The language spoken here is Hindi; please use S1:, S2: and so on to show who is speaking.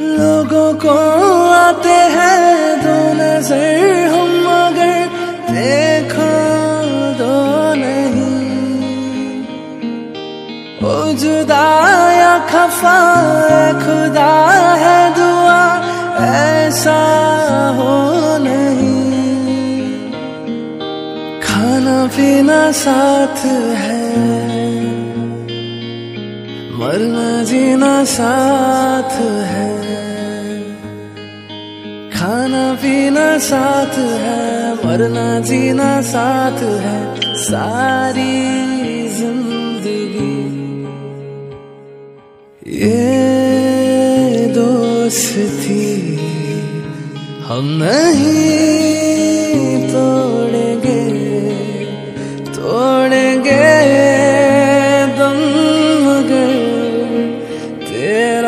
S1: लोगों को आते हैं दो नज़र, हम मगर देखो दो नहीं। ओ या खफा खुदा है दुआ, ऐसा हो नहीं। खाना पीना साथ है। जीना साथ है। खाना पीना साथ है, मरना जीना साथ है। सारी ज़िंदगी ये दोस्ती हम नहीं तोड़ेंगे